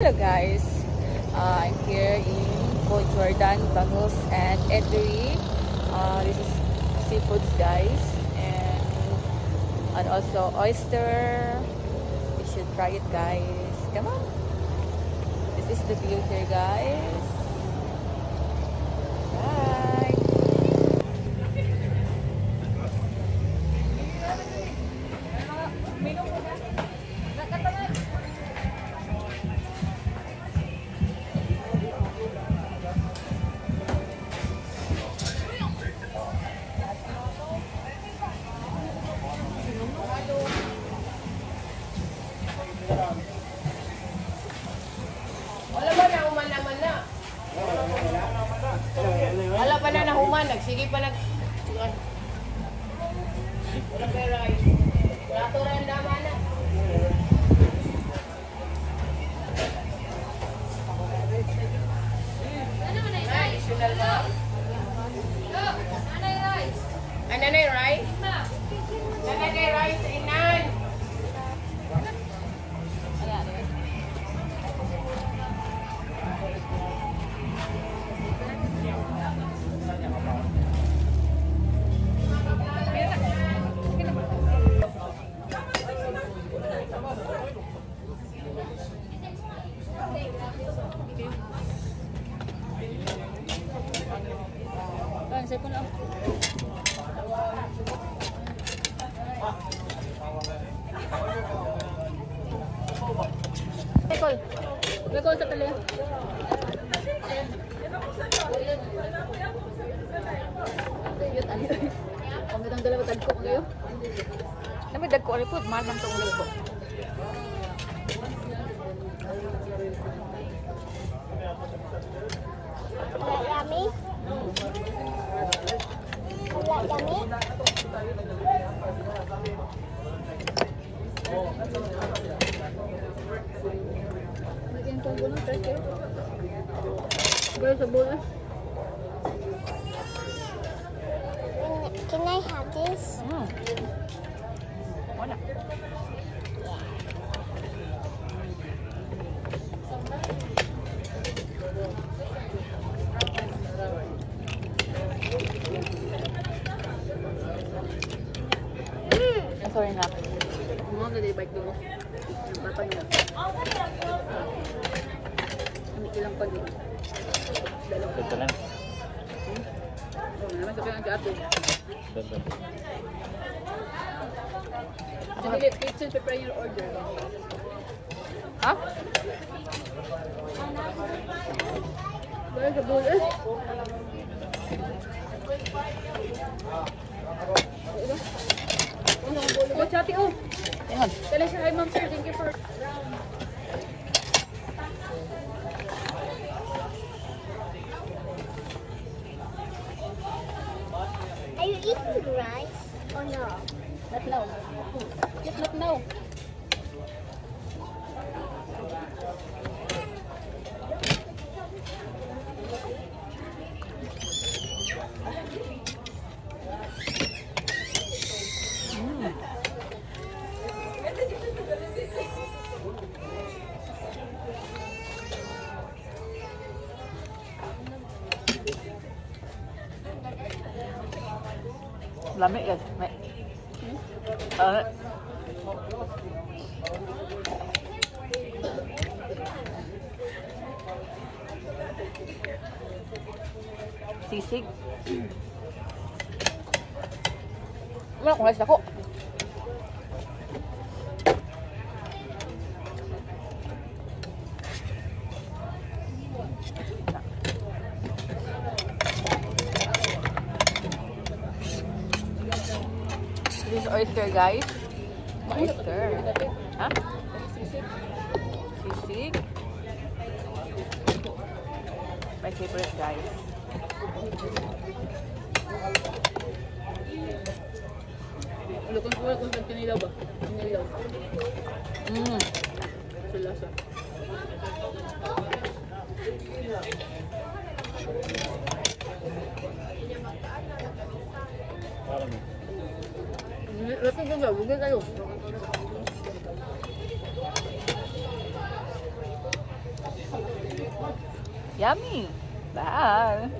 Hello guys, uh, I'm here in Port Jordan, Bangus and Eatery. Uh, this is seafoods guys and and also oyster. You should try it guys. Come on. This is the view here guys. Pa na nahuman. Nagsige pa nag... Wala pa yung rice. Bang, saya pun lang. Ekol. Ekol sa tali. Kung itong dalawa tagko ko kayo. Nabi dagko ano po, mahal man itong ulit po. Yummy? Like yummy? Lagyan ko gulong, fresh eh. Girl, sa bowl eh. Can I have this? Hmm. Ilang pa din. Dalawa. Ito lang. Oh, naman sa ate. Ito. Philip Kitchen, prepare your order. Ha? Dahil sa bowl eh. Oh, chati oh. Yan. Tala siya, hi ma'am sir, thank you for... Are you eating rice or no? Not now. Just not now. Lamig guys. May. Lamig. Sisig. Wala kong rice ako. This is oyster, guys. Oyster. Ha? Sisig. My favorite, guys. Ano kung wala kung saan kinilaw ba? Kinilaw. Mm. Sa lasa. Yummy. Bye.